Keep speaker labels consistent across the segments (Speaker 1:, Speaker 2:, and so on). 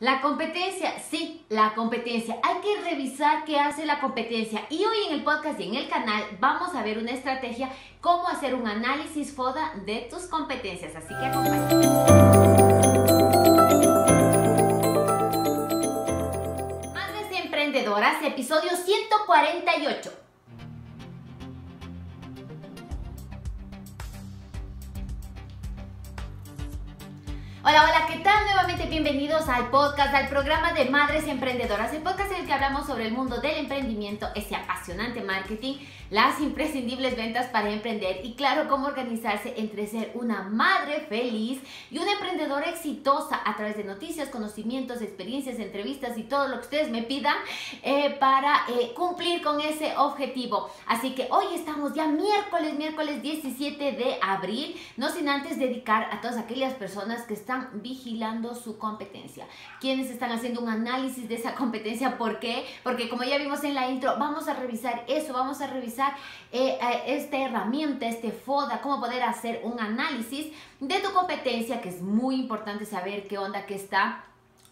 Speaker 1: La competencia, sí, la competencia. Hay que revisar qué hace la competencia. Y hoy en el podcast y en el canal vamos a ver una estrategia, cómo hacer un análisis FODA de tus competencias. Así que acompáñame. Madres Emprendedoras, episodio 148. Hola, hola, ¿qué tal? Nuevamente bienvenidos al podcast, al programa de Madres Emprendedoras, el podcast en el que hablamos sobre el mundo del emprendimiento, ese apasionante marketing, las imprescindibles ventas para emprender y claro, cómo organizarse entre ser una madre feliz y una emprendedora exitosa a través de noticias, conocimientos, experiencias, entrevistas y todo lo que ustedes me pidan eh, para eh, cumplir con ese objetivo. Así que hoy estamos ya miércoles, miércoles 17 de abril, no sin antes dedicar a todas aquellas personas que están vigilando su competencia, quienes están haciendo un análisis de esa competencia, ¿por qué? Porque como ya vimos en la intro, vamos a revisar eso, vamos a revisar eh, esta herramienta, este FODA, cómo poder hacer un análisis de tu competencia, que es muy importante saber qué onda que está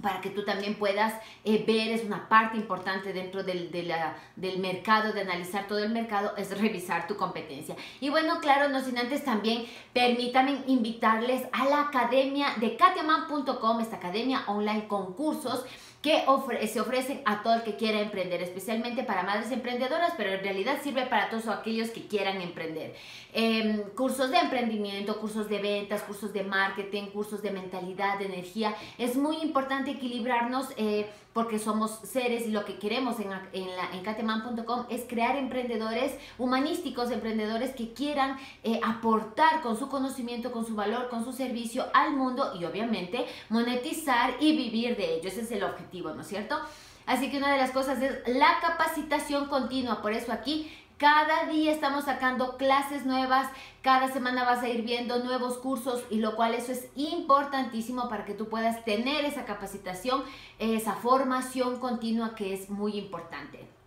Speaker 1: para que tú también puedas eh, ver, es una parte importante dentro del, del mercado, de analizar todo el mercado, es revisar tu competencia. Y bueno, claro, no sin antes también, permítanme invitarles a la academia de katiaman.com, esta academia online con cursos que se ofrecen a todo el que quiera emprender, especialmente para madres emprendedoras, pero en realidad sirve para todos aquellos que quieran emprender. Em, cursos de emprendimiento, cursos de ventas, cursos de marketing, cursos de mentalidad, de energía. Es muy importante equilibrarnos eh, porque somos seres y lo que queremos en, en, en kateman.com es crear emprendedores humanísticos, emprendedores que quieran eh, aportar con su conocimiento, con su valor, con su servicio al mundo y obviamente monetizar y vivir de ello. Ese es el objetivo, ¿no es cierto? Así que una de las cosas es la capacitación continua. Por eso aquí cada día estamos sacando clases nuevas, cada semana vas a ir viendo nuevos cursos y lo cual eso es importantísimo para que tú puedas tener esa capacitación, esa formación continua que es muy importante.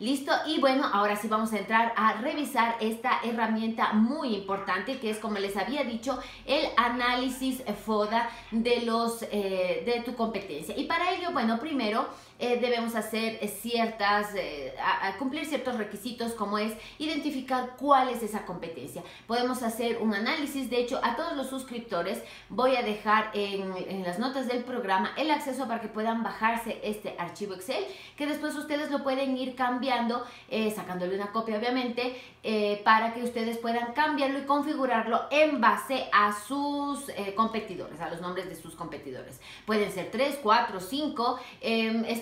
Speaker 1: Listo, y bueno, ahora sí vamos a entrar a revisar esta herramienta muy importante que es, como les había dicho, el análisis FODA de, los, eh, de tu competencia. Y para ello, bueno, primero eh, debemos hacer ciertas, eh, cumplir ciertos requisitos como es identificar cuál es esa competencia. Podemos hacer un análisis, de hecho, a todos los suscriptores voy a dejar en, las notas del programa el acceso para que puedan bajarse este archivo Excel, que después ustedes lo pueden ir cambiando eh, sacándole una copia obviamente, eh, para que ustedes puedan cambiarlo y configurarlo en base a sus eh, competidores, a los nombres de sus competidores. Pueden ser 3, 4, 5,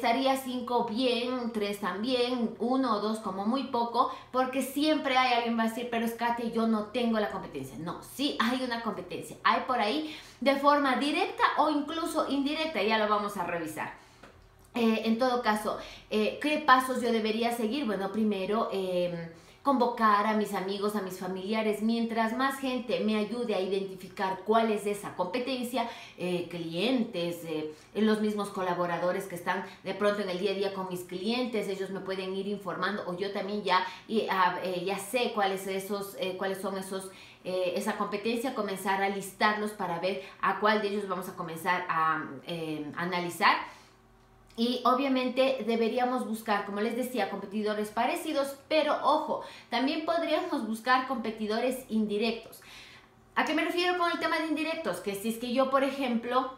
Speaker 1: estaría 5 bien, 3 también, 1 o 2 como muy poco, porque siempre hay alguien va a decir, pero es Katia, yo no tengo la competencia. No, sí hay una competencia, hay por ahí de forma directa o incluso indirecta, ya lo vamos a revisar. Eh, en todo caso, eh, ¿qué pasos yo debería seguir? Bueno, primero em, convocar a mis amigos, a mis familiares, mientras más gente me ayude a identificar cuál es esa competencia, eh, clientes, los mismos colaboradores que están de pronto en el día a día con mis clientes, ellos me pueden ir informando o yo también ya, ah, ya sé cuáles, esos, cuáles son esos esa competencia, comenzar a listarlos para ver a cuál de ellos vamos a comenzar a analizar y obviamente deberíamos buscar, como les decía, competidores parecidos, pero ojo, también podríamos buscar competidores indirectos. ¿A qué me refiero con el tema de indirectos? Que si es que yo, por ejemplo,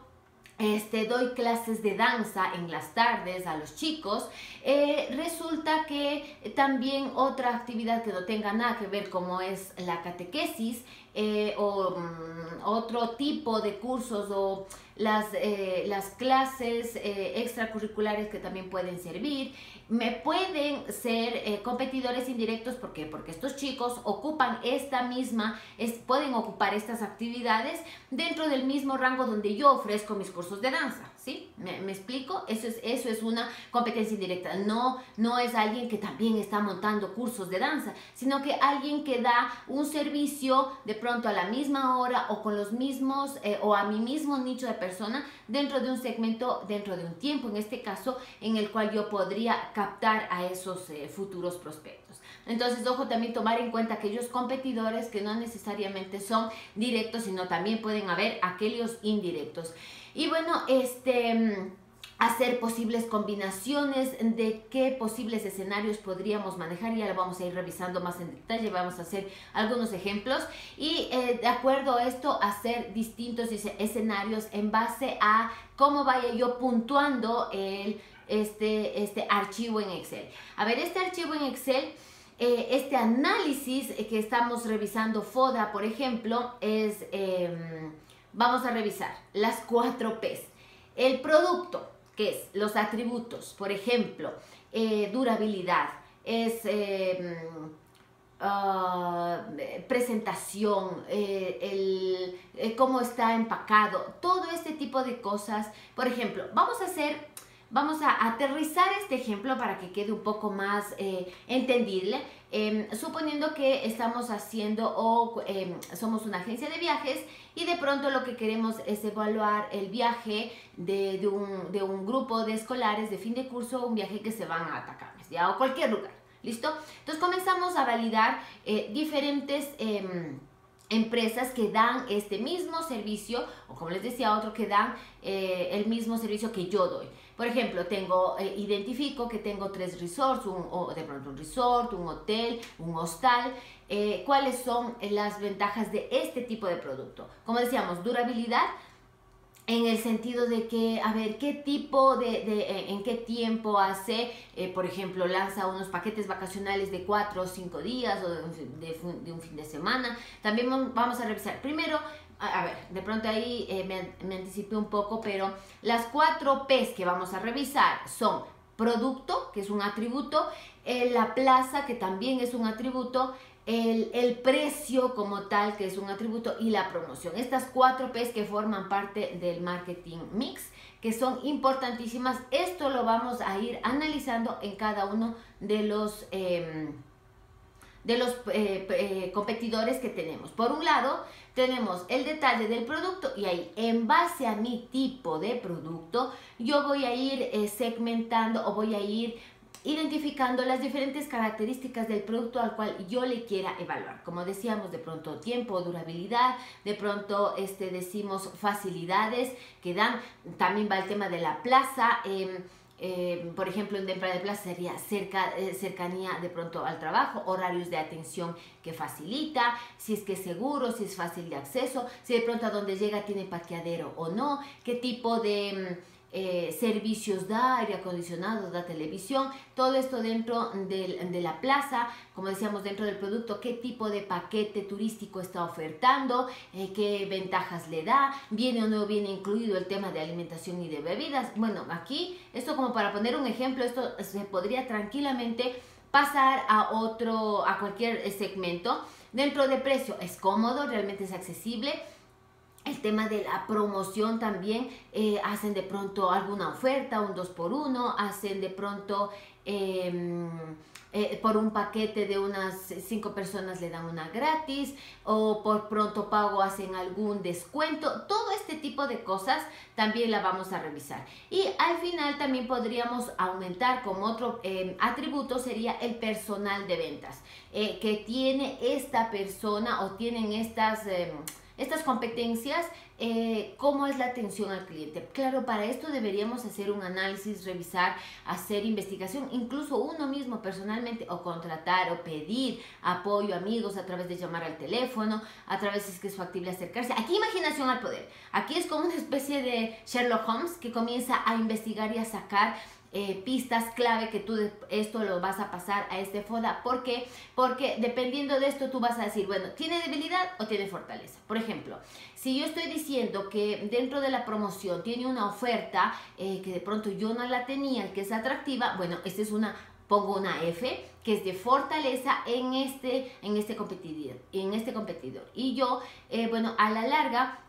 Speaker 1: este, doy clases de danza en las tardes a los chicos, eh, resulta que también otra actividad que no tenga nada que ver como es la catequesis eh, o mm, otro tipo de cursos o las, eh, las clases eh, extracurriculares que también pueden servir. Me pueden ser eh, competidores indirectos, ¿por Porque estos chicos ocupan esta misma, pueden ocupar estas actividades dentro del mismo rango donde yo ofrezco mis cursos de danza, ¿sí? ¿Me, explico? Eso es, eso es una competencia indirecta. No, no es alguien que también está montando cursos de danza, sino que alguien que da un servicio de pronto a la misma hora o con los mismos, o a mi mismo nicho de persona dentro de un segmento, dentro de un tiempo, en este caso, en el cual yo podría captar a esos eh, futuros prospectos. Entonces, ojo, también tomar en cuenta aquellos competidores que no necesariamente son directos, sino también pueden haber aquellos indirectos. Y bueno, este hacer posibles combinaciones de qué posibles escenarios podríamos manejar. Ya lo vamos a ir revisando más en detalle, vamos a hacer algunos ejemplos y eh, de acuerdo a esto hacer distintos escenarios en base a cómo vaya yo puntuando el, este, este archivo en Excel. A ver, este archivo en Excel... Eh, este análisis que estamos revisando FODA, por ejemplo, es, em, vamos a revisar las cuatro P's. El producto, que es los atributos, por ejemplo, eh, durabilidad, es eh, ah, presentación, eh, el, cómo está empacado, todo este tipo de cosas. Por ejemplo, vamos a hacer Vamos a aterrizar este ejemplo para que quede un poco más entendible. Em, suponiendo que estamos haciendo o em, somos una agencia de viajes y de pronto lo que queremos es evaluar el viaje de, un, grupo de escolares de fin de curso, un viaje que se van a Atacames, ¿ya? O cualquier lugar, ¿listo? Entonces comenzamos a validar eh, diferentes em, empresas que dan este mismo servicio o como les decía otro que dan eh, el mismo servicio que yo doy por ejemplo, tengo, eh, identifico que tengo tres resorts, un, o de pronto un resort, un hotel, un hostal. Eh, ¿Cuáles son las ventajas de este tipo de producto? Como decíamos, durabilidad, en el sentido de que, a ver, qué tipo de, eh, en qué tiempo hace, por ejemplo, lanza unos paquetes vacacionales de cuatro o cinco días o de de un, fin de semana. También vamos a revisar primero a ver, de pronto ahí eh, me, anticipé un poco, pero las cuatro P's que vamos a revisar son producto, que es un atributo, eh, la plaza, que también es un atributo, el, el, precio como tal, que es un atributo, y la promoción. Estas cuatro P's que forman parte del marketing mix, que son importantísimas. Esto lo vamos a ir analizando en cada uno de los... Em, de los eh, eh, competidores que tenemos. Por un lado, tenemos el detalle del producto y ahí, en base a mi tipo de producto, yo voy a ir eh, segmentando o voy a ir identificando las diferentes características del producto al cual yo le quiera evaluar. Como decíamos, de pronto tiempo, durabilidad, de pronto este, decimos facilidades que dan, también va el tema de la plaza. Em, eh, por ejemplo, en Dempra de Plaza sería cerca, eh, cercanía de pronto al trabajo, horarios de atención que facilita, si es que es seguro, si es fácil de acceso, si de pronto a donde llega tiene parqueadero o no, qué tipo de mm, eh, servicios da, aire acondicionado, da televisión, todo esto dentro de, la plaza, como decíamos, dentro del producto, qué tipo de paquete turístico está ofertando, eh, qué ventajas le da, viene o no viene incluido el tema de alimentación y de bebidas. Bueno, aquí, esto como para poner un ejemplo, esto se podría tranquilamente pasar a otro, a cualquier segmento. Dentro de precio es cómodo, realmente es accesible el tema de la promoción también, eh, hacen de pronto alguna oferta, un 2 por 1 hacen de pronto em, eh, por un paquete de unas 5 personas le dan una gratis o por pronto pago hacen algún descuento. Todo este tipo de cosas también la vamos a revisar. Y al final también podríamos aumentar como otro em, atributo sería el personal de ventas eh, que tiene esta persona o tienen estas em, estas competencias, eh, cómo es la atención al cliente. Claro, para esto deberíamos hacer un análisis, revisar, hacer investigación, incluso uno mismo personalmente, o contratar o pedir apoyo, amigos, a través de llamar al teléfono, a través de que es factible acercarse. Aquí imaginación al poder. Aquí es como una especie de Sherlock Holmes que comienza a investigar y a sacar eh, pistas clave que tú esto lo vas a pasar a este FODA. ¿Por qué? Porque dependiendo de esto tú vas a decir, bueno, ¿tiene debilidad o tiene fortaleza? Por ejemplo, si yo estoy diciendo que dentro de la promoción tiene una oferta eh, que de pronto yo no la tenía, que es atractiva, bueno, esta es una pongo una F que es de fortaleza en este, en este competidor. En este competidor. Y yo, eh, bueno, a la larga,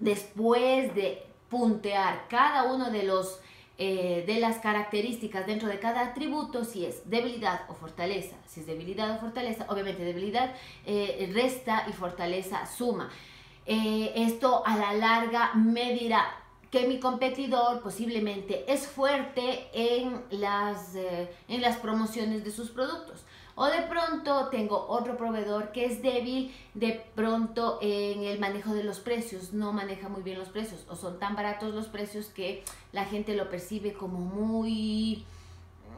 Speaker 1: después de puntear cada uno de los eh, de las características dentro de cada atributo, si es debilidad o fortaleza. Si es debilidad o fortaleza, obviamente debilidad eh, resta y fortaleza suma. Eh, esto a la larga me dirá que mi competidor posiblemente es fuerte en las, en las promociones de sus productos. O de pronto tengo otro proveedor que es débil de pronto en el manejo de los precios, no maneja muy bien los precios o son tan baratos los precios que la gente lo percibe como muy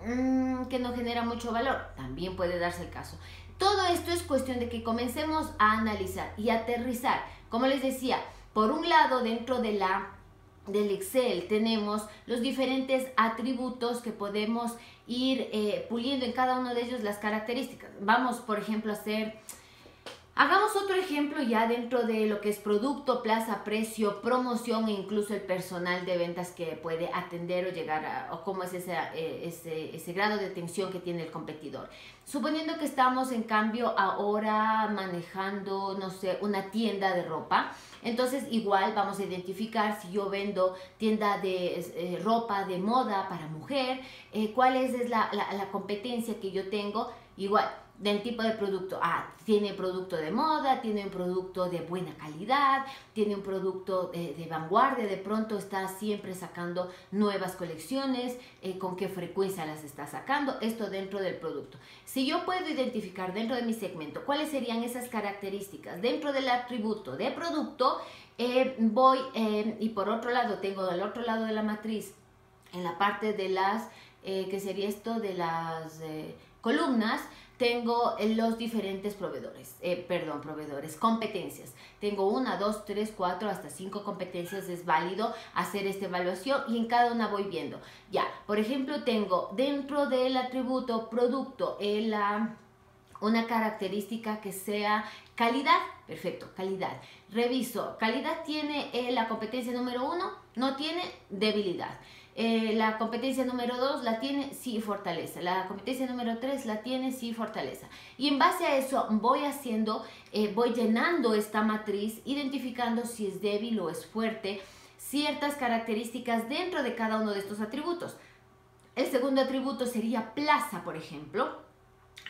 Speaker 1: mm, que no genera mucho valor. También puede darse el caso. Todo esto es cuestión de que comencemos a analizar y aterrizar. Como les decía, por un lado, dentro de la del Excel tenemos los diferentes atributos que podemos ir eh, puliendo en cada uno de ellos las características. Vamos, por ejemplo, a hacer Hagamos otro ejemplo ya dentro de lo que es producto, plaza, precio, promoción e incluso el personal de ventas que puede atender o llegar a, o cómo es ese, eh, ese, ese grado de atención que tiene el competidor. Suponiendo que estamos en cambio ahora manejando, no sé, una tienda de ropa, entonces igual vamos a identificar si yo vendo tienda de eh, ropa de moda para mujer, eh, cuál es, la, la competencia que yo tengo, igual del tipo de producto. Ah, tiene producto de moda, tiene un producto de buena calidad, tiene un producto de, vanguardia, de pronto está siempre sacando nuevas colecciones, eh, con qué frecuencia las está sacando, esto dentro del producto. Si yo puedo identificar dentro de mi segmento cuáles serían esas características dentro del atributo de producto, eh, voy eh, y por otro lado tengo del otro lado de la matriz, en la parte de las, que sería esto de las columnas, tengo los diferentes proveedores, eh, perdón, proveedores, competencias. Tengo una, dos, tres, cuatro, hasta cinco competencias. Es válido hacer esta evaluación y en cada una voy viendo. Ya, por ejemplo, tengo dentro del atributo producto el, una característica que sea calidad. Perfecto, calidad. Reviso, calidad tiene eh, la competencia número uno, no tiene debilidad. Eh, la competencia número 2 la tiene, sí, fortaleza. La competencia número 3 la tiene, sí, fortaleza. Y en base a eso voy haciendo, eh, voy llenando esta matriz, identificando si es débil o es fuerte, ciertas características dentro de cada uno de estos atributos. El segundo atributo sería plaza, por ejemplo.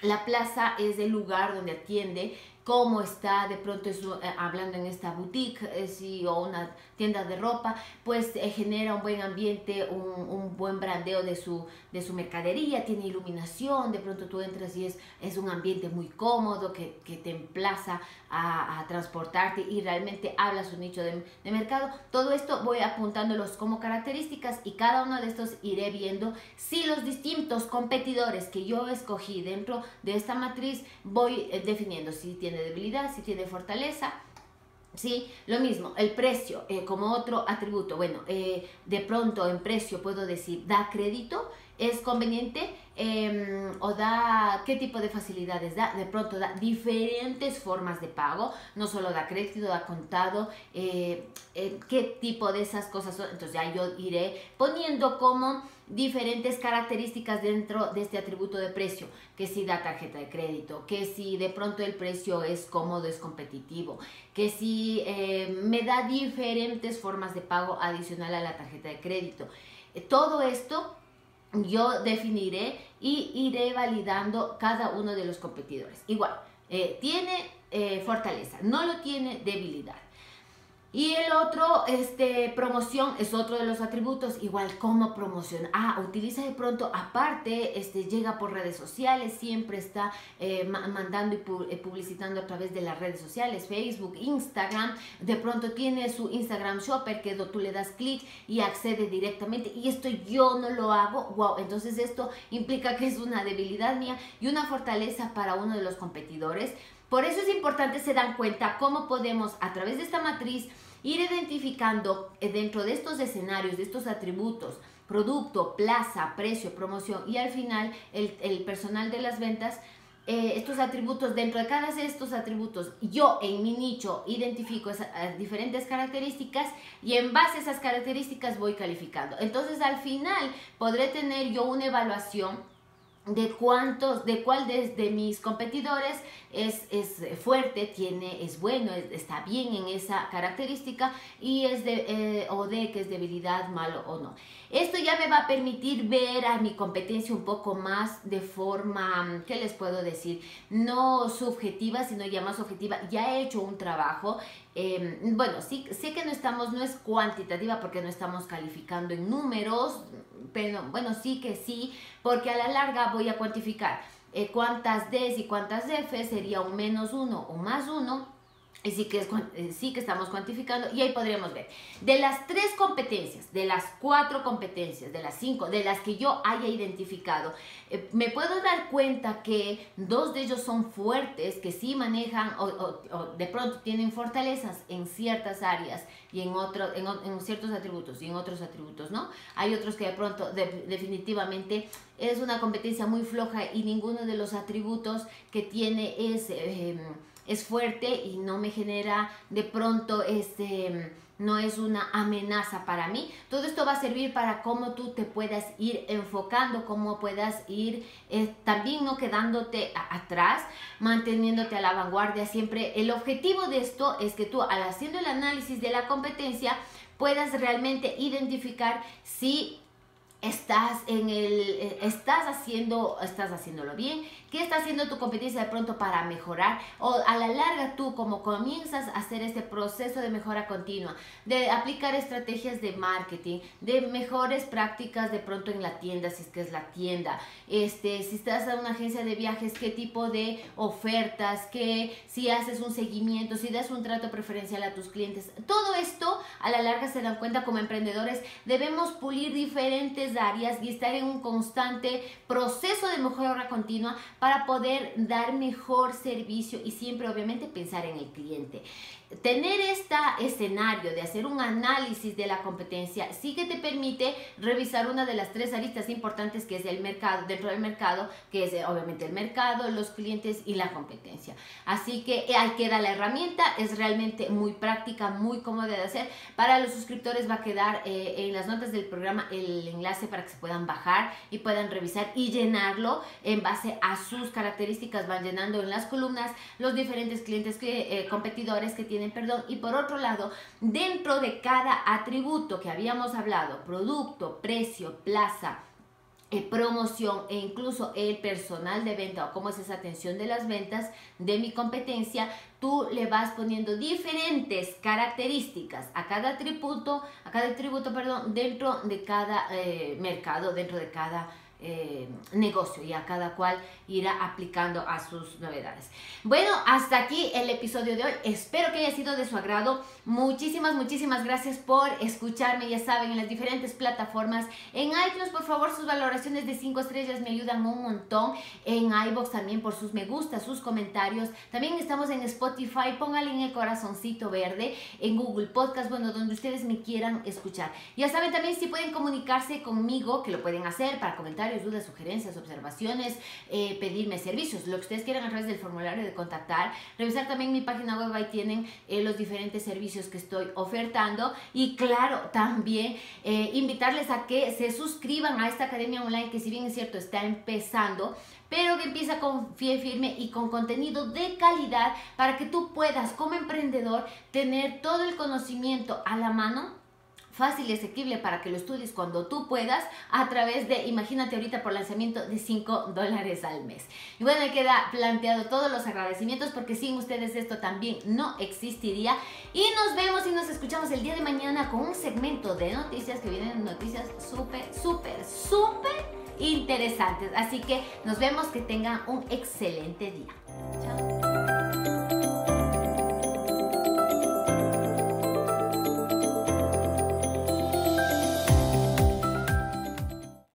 Speaker 1: La plaza es el lugar donde atiende cómo está de pronto eh, hablando en esta boutique eh, o una tienda de ropa, pues eh, genera un buen ambiente, un, buen brandeo de su, de su mercadería, tiene iluminación, de pronto tú entras y es, es un ambiente muy cómodo que, te emplaza a, transportarte y realmente habla su nicho de, de mercado. Todo esto voy apuntándolos como características y cada uno de estos iré viendo si los distintos competidores que yo escogí dentro de esta matriz voy definiendo si tiene debilidad, si tiene fortaleza. Sí, lo mismo, el precio eh, como otro atributo. Bueno, eh, de pronto en precio puedo decir, da crédito, es conveniente em, o da qué tipo de facilidades da. De pronto da diferentes formas de pago, no solo da crédito, da contado, eh, qué tipo de esas cosas son. Entonces ya yo iré poniendo como diferentes características dentro de este atributo de precio, que si da tarjeta de crédito, que si de pronto el precio es cómodo, es competitivo, que si eh, me da diferentes formas de pago adicional a la tarjeta de crédito. Todo esto yo definiré y iré validando cada uno de los competidores. Igual, eh, tiene eh, fortaleza, no lo tiene debilidad. Y el otro, este, promoción, es otro de los atributos, igual como promoción. Ah, utiliza de pronto, aparte, este, llega por redes sociales, siempre está eh, mandando y eh, publicitando a través de las redes sociales, Facebook, Instagram. De pronto tiene su Instagram Shopper que tú le das clic y accede directamente. Y esto yo no lo hago. Wow, entonces esto implica que es una debilidad mía y una fortaleza para uno de los competidores. Por eso es importante se dan cuenta cómo podemos a través de esta matriz ir identificando eh, dentro de estos escenarios, de estos atributos, producto, plaza, precio, promoción y al final el, personal de las ventas, eh, estos atributos, dentro de cada de estos atributos, yo en mi nicho identifico esas, eh, diferentes características y en base a esas características voy calificando. Entonces al final podré tener yo una evaluación de cuántos, de cuál de, mis competidores es, es, fuerte, tiene, es bueno, está bien en esa característica y es de, eh, o de que es debilidad, malo o no. Esto ya me va a permitir ver a mi competencia un poco más de forma, ¿qué les puedo decir? No subjetiva, sino ya más objetiva. Ya he hecho un trabajo em, bueno, sí, sé que no estamos, no es cuantitativa porque no estamos calificando en números, pero bueno, sí que sí, porque a la larga voy a cuantificar eh, cuántas Ds y cuántas F sería un menos 1 o más 1 y sí que, es, eh, sí que estamos cuantificando y ahí podríamos ver. De las tres competencias, de las cuatro competencias, de las cinco, de las que yo haya identificado, eh, me puedo dar cuenta que dos de ellos son fuertes, que sí manejan o, de pronto tienen fortalezas en ciertas áreas y en, otros en, en, ciertos atributos y en otros atributos, ¿no? Hay otros que de pronto definitivamente es una competencia muy floja y ninguno de los atributos que tiene es... Eh, es fuerte y no me genera de pronto este no es una amenaza para mí. Todo esto va a servir para cómo tú te puedas ir enfocando, cómo puedas ir eh, también no quedándote atrás, manteniéndote a la vanguardia siempre. El objetivo de esto es que tú al haciendo el análisis de la competencia puedas realmente identificar si estás en el eh, estás haciendo estás haciéndolo bien qué está haciendo tu competencia de pronto para mejorar o a la larga tú como comienzas a hacer este proceso de mejora continua de aplicar estrategias de marketing de mejores prácticas de pronto en la tienda si es que es la tienda este si estás en una agencia de viajes qué tipo de ofertas que si haces un seguimiento si das un trato preferencial a tus clientes todo esto a la larga se dan cuenta como emprendedores debemos pulir diferentes áreas y estar en un constante proceso de mejora continua para poder dar mejor servicio y siempre obviamente pensar en el cliente tener este escenario de hacer un análisis de la competencia sí que te permite revisar una de las tres aristas importantes que es el mercado, dentro del mercado, que es eh, obviamente el mercado, los clientes y la competencia. Así que eh, ahí queda la herramienta, es realmente muy práctica, muy cómoda de hacer. Para los suscriptores va a quedar eh, en las notas del programa el enlace para que se puedan bajar y puedan revisar y llenarlo en base a sus características, van llenando en las columnas los diferentes clientes que, competidores que tienen perdón, y por otro lado, dentro de cada atributo que habíamos hablado, producto, precio, plaza, eh, promoción e incluso el personal de venta o cómo es esa atención de las ventas de mi competencia, tú le vas poniendo diferentes características a cada atributo, a cada atributo, perdón, dentro de cada eh, mercado, dentro de cada eh, negocio y a cada cual irá aplicando a sus novedades. Bueno, hasta aquí el episodio de hoy. Espero que haya sido de su agrado. Muchísimas, muchísimas gracias por escucharme. Ya saben, en las diferentes plataformas. En iTunes, por favor, sus valoraciones de 5 estrellas me ayudan un montón. En iBox también por sus me gusta, sus comentarios. También estamos en Spotify. Póngale en el corazoncito verde. En Google Podcast, bueno, donde ustedes me quieran escuchar. Ya saben también si pueden comunicarse conmigo, que lo pueden hacer para comentar dudas, sugerencias, observaciones, eh, pedirme servicios, lo que ustedes quieran a través del formulario de contactar. Revisar también mi página web, ahí tienen eh, los diferentes servicios que estoy ofertando. Y claro, también eh, invitarles a que se suscriban a esta academia online que si bien es cierto está empezando, pero que empieza con pie firme y con contenido de calidad para que tú puedas como emprendedor tener todo el conocimiento a la mano fácil y asequible para que lo estudies cuando tú puedas a través de, imagínate ahorita por lanzamiento de 5 dólares al mes. Y bueno, me queda planteado todos los agradecimientos porque sin ustedes esto también no existiría. Y nos vemos y nos escuchamos el día de mañana con un segmento de noticias que vienen noticias súper, súper, súper interesantes. Así que nos vemos, que tengan un excelente día. Chao.